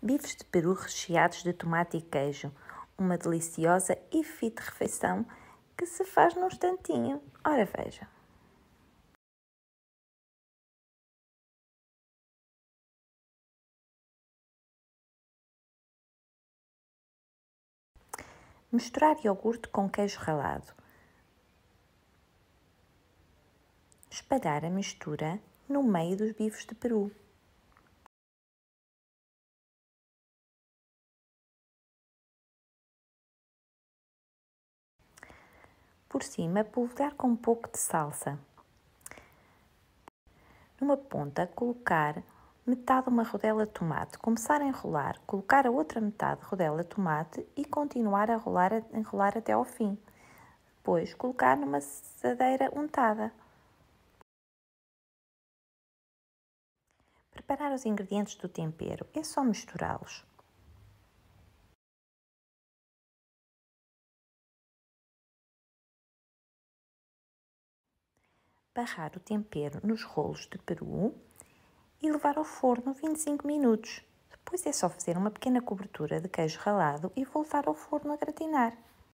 Bifes de peru recheados de tomate e queijo. Uma deliciosa e fit refeição que se faz num instantinho. Ora veja. Misturar iogurte com queijo ralado. Espalhar a mistura no meio dos bifes de peru. Por cima, polvilhar com um pouco de salsa. Numa ponta, colocar metade uma rodela de tomate, começar a enrolar, colocar a outra metade rodela de tomate e continuar a a enrolar até ao fim. Depois, colocar numa assadeira untada. Preparar os ingredientes do tempero é só misturá-los. Barrar o tempero nos rolos de peru e levar ao forno 25 minutos. Depois é só fazer uma pequena cobertura de queijo ralado e voltar ao forno a gratinar.